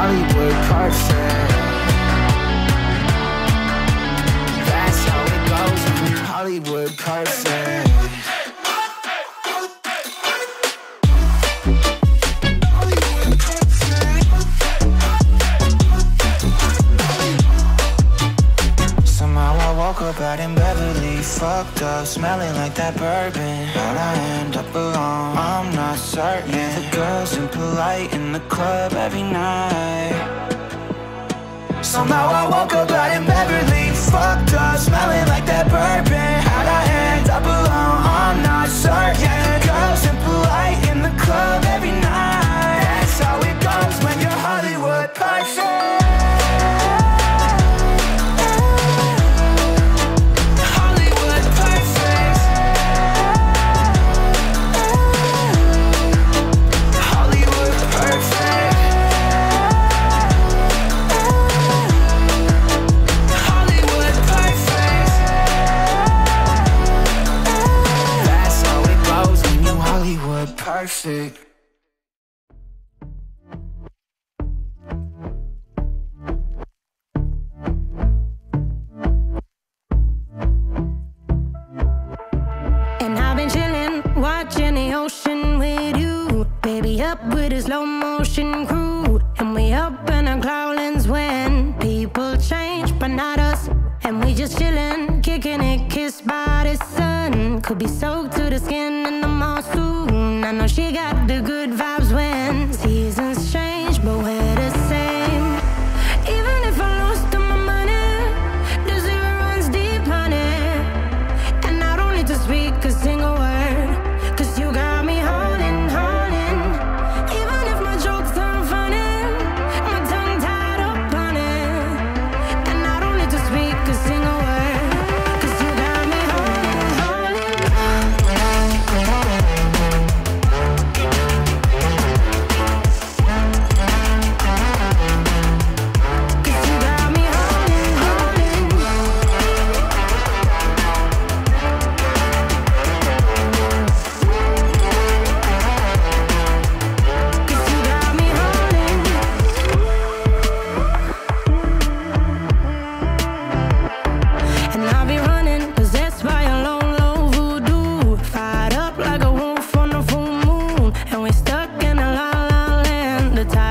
Hollywood perfect. That's how it goes when you Hollywood perfect. Somehow I woke up out in Beverly, fucked up, smelling like that bourbon. How'd I end up alone? I'm not certain. The girls impolite in the club every night. Somehow I woke up out in Beverly, fucked up, smelling like that bourbon. Could be soaked to the skin in the monsoon. I know she got the good vibes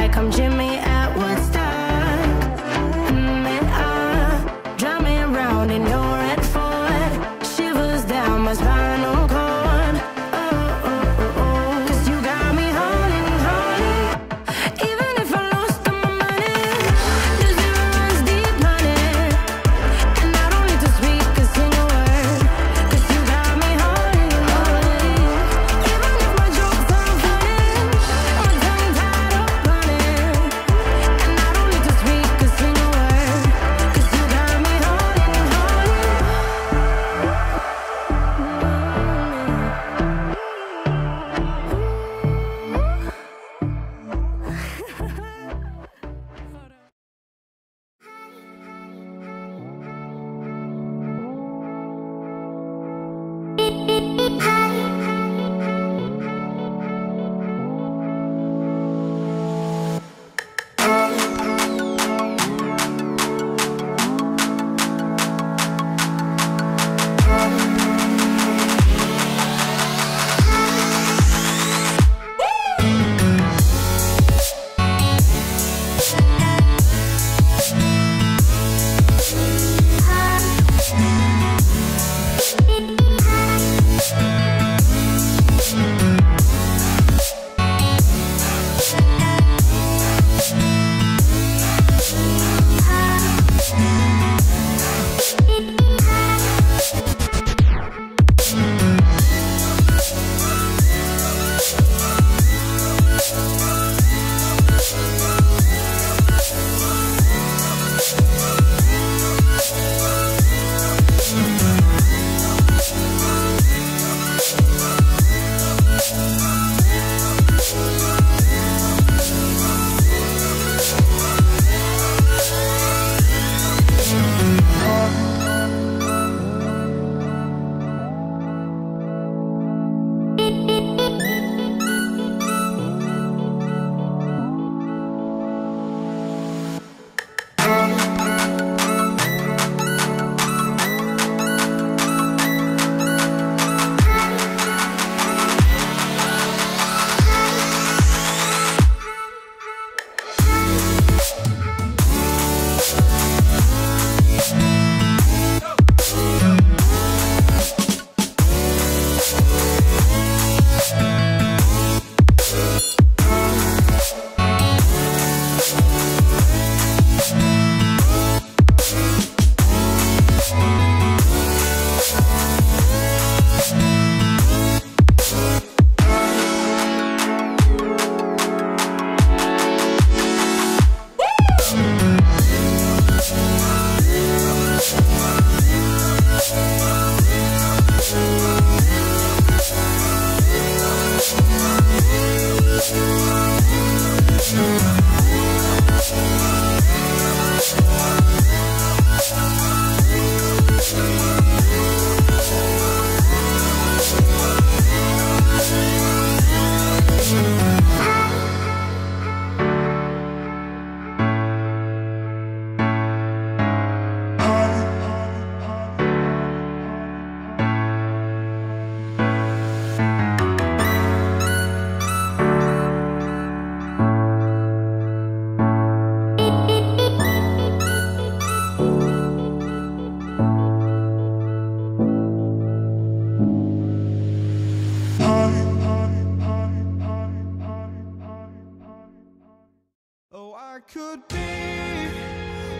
like I'm Jimmy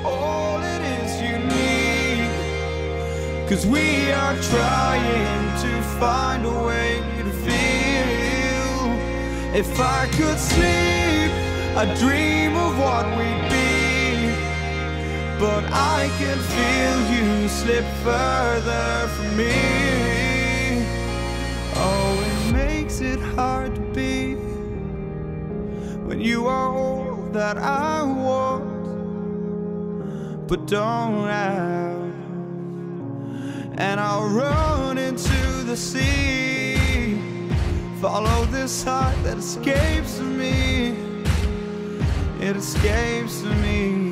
All it is unique cause we are trying to find a way to feel. If I could sleep, I'd dream of what we'd be. But I can feel you slip further from me. Oh, it makes it hard to be when you are all that I want, but don't have. And I'll run into the sea, follow this heart that escapes me. It escapes me.